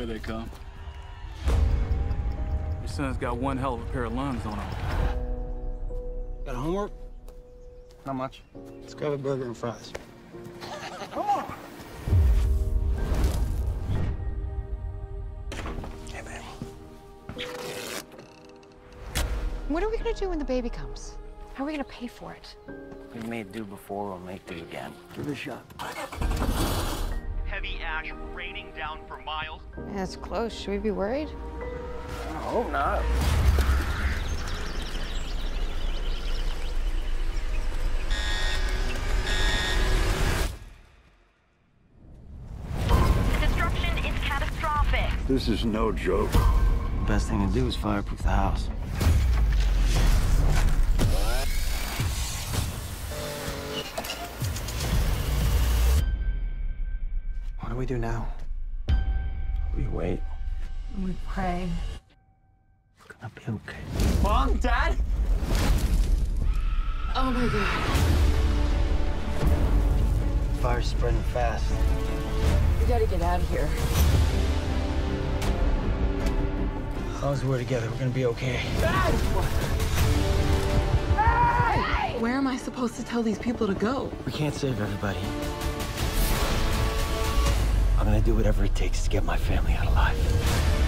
Here they come. Your son's got one hell of a pair of lungs on him. Got homework? Not much? Let's grab a burger and fries. Come on! Hey, baby. What are we gonna do when the baby comes? How are we gonna pay for it? We made do before, we'll make do again. Give it a shot. Heavy ash raining down for miles. Yeah, it's close. Should we be worried? I hope not. Destruction is catastrophic. This is no joke. The best thing to do is fireproof the house. What do we do now? We wait. We pray. It's gonna be okay. Mom, Dad? Oh my god. Fire's spreading fast. We gotta get out of here. As long as we're together, we're gonna be okay. Dad. Where am I supposed to tell these people to go? We can't save everybody. I'm gonna do whatever it takes to get my family out alive.